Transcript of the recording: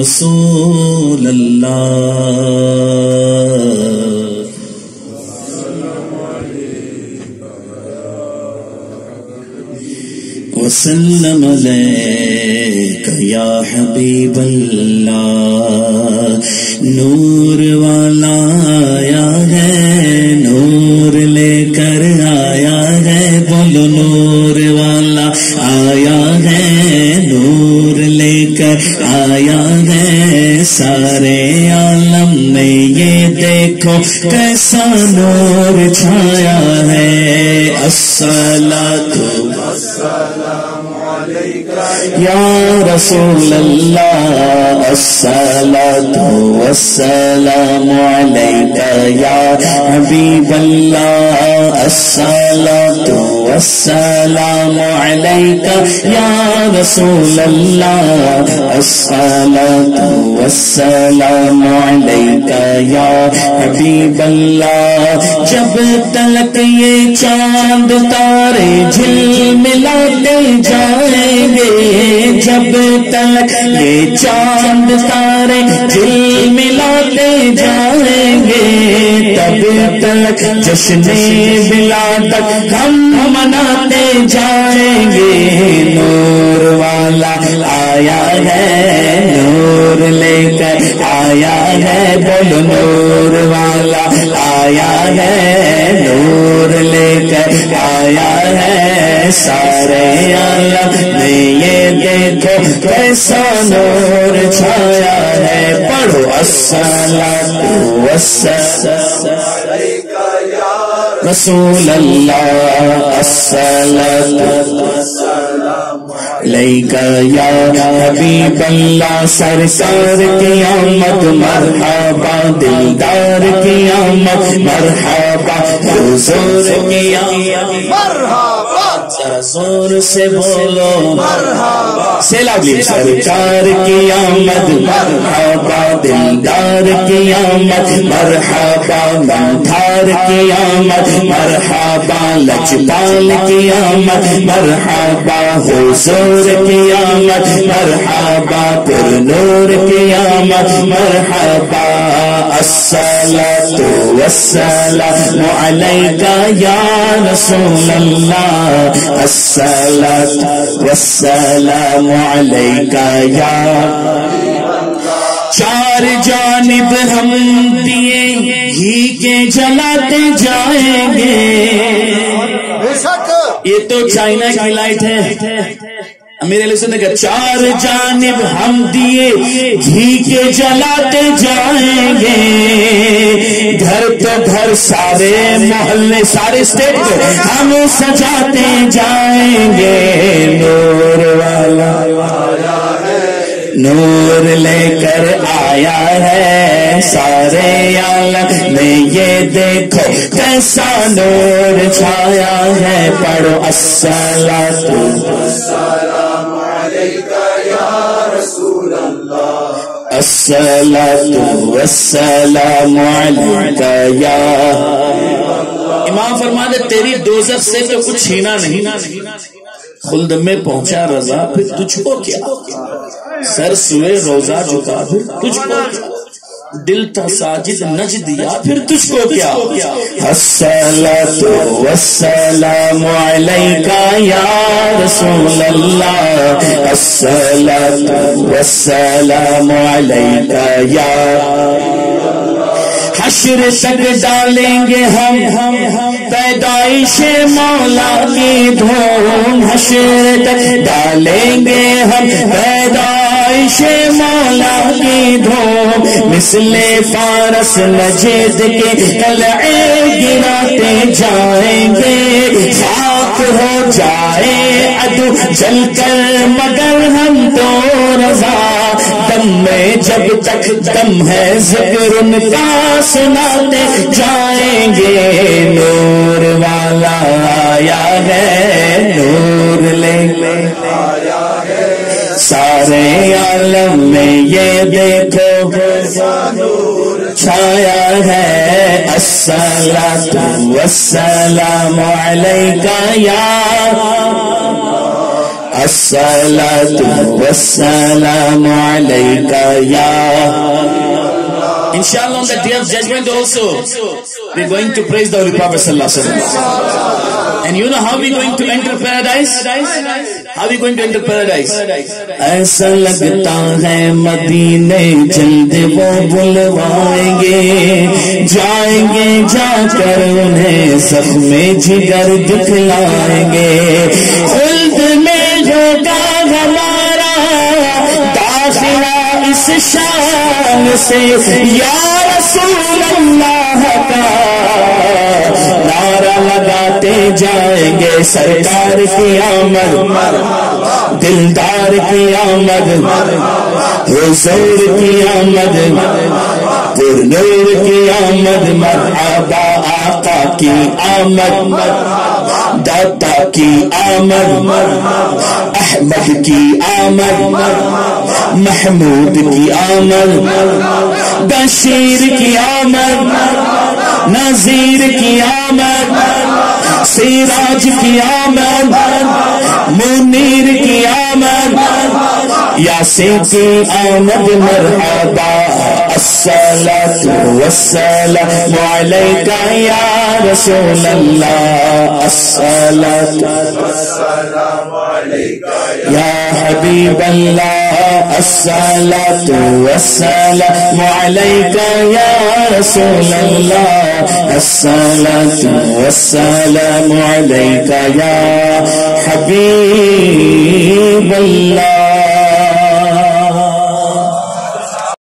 رسول اللہ۔ وسلم عليك يا حبيب الله نور والا آیا ہے، نور لے کر آیا ہے۔ بولو نور والا آیا ہے، نور کر آیا ہے سارے عالم میں یہ دیکھو کیسا نور چھایا ہے۔ السلام یا رسول اللہ الصلاة والسلام علیک یا حبیب اللہ الصلاة والسلام علیک یا رسول اللہ الصلاة والسلام علیک یا حبیب اللہ، جب تلک یہ چاند تارے جھل ملاتے جائیں گے، جب تک یہ چاند تارے دل ملاتے جائیں گے، تب تک جشن بلا تک ہم مناتے جائیں گے۔ نور والا آیا ہے، نور لے کر آیا ہے بولو نور والا، آیا ہے نور لے کر، آیا ہے سارے عالم میں یہ دیکھو، کیسا نور چھایا ہے۔ پڑھو السلام رسول اللہ السلام یا حبیب اللہ سرسار قیامت مرحبا دلدار قیامت مرحبا حضور قیامت مرحبا۔ ذرا زور سے بولو سیلاب سرکار کی آمد. مرحبا دلدار کی آمد. مرحبا گندھار کی آمد. مرحبا لچپال کی آمد. مرحبا حضور کی آمد. مرحبا پر نور کی آمد. مرحبا السلام والسلام یا رسول والسلام علیک یا چار جانب ہم دیے ہی کے جلاتے جائیں گے۔ یہ تو چائنا کی لائٹ ہے۔ میرے لیے نے کہا، چار جانب ہم دیے گھی کے جلاتے جائیں گے۔ گھر پہ گھر سارے محلے، سارے اسٹیٹ ہم سجاتے جائیں گے۔ نور والا نور لے کر آیا ہے سارے عالم میں یہ دیکھو، کیسا نور چھایا ہے۔ پڑھو السلام والسلام والسلام علیکہ یا امام فرما دے، تیری دوزخ سے تو کچھ چھینا نہیں۔ خلد میں پہنچا رضا، پھر تجھ کو کیا؟ سر سوئے روزہ جھکا پھر تجھ کو کیا؟ دل تھا ساجد نج دیا پھر تجھ کو کیا؟ السلام والسلام علیکہ یا رسول اللہ السلام والسلام علیکہ یا حشر تک ڈالیں گے ہم۔ پیدائش مولا کی دھوم حشر تک ڈالیں گے ہم۔ پیدائش مولا کی دھوم، مثل فارس نجد کے کلعے گراتے جائیں گے۔ خاک ہو جائے ادو جل کر، مگر ہم تو رضا۔ دم میں جب تک دم ہے ذکر، ان کا سناتے جائیں گے۔ نور والا آیا ہے۔ سارے عالم میں یہ دیکھو چھایا ہے السلام والسلام علیکہ یا الصلاة والسلام عليك يا Inshallah on the day of judgment also, we're going to praise the Holy Prophet Sallallahu Alaihi Wasallam. And you know how we're going to enter paradise? How are we ایسا لگتا ہے مدینے جلد وہ بلوائیں گے۔ جائیں گے جا کر انہیں زخم جگر دکھلائیں گے۔ خلد میں ہوگا ہمارا داخلہ اس شان سے، یا رسول اللہ کا لگاتے جائیں گے سرکار کی آمد دلدار کی آمد حضور کی آمد پرنور کی آمد مرحبا آقا کی آمد، داتا کی آمد، احمد کی آمد، محمود کی آمد، بشیر کی آمد، نذیر کی آمد سیراج کی آمد منیر کی آمد یاسین کی آمد مرحبا الصلاة والسلام عليك يا رسول الله الصلاة يا حبيب الله الصلاة والسلام عليك يا رسول الله الصلاة والسلام عليك يا حبيب الله.